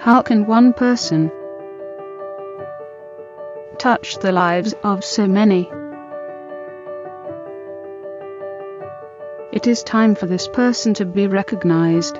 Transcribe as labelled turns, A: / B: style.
A: How can one person touch the lives of so many? It is time for this person to be recognized.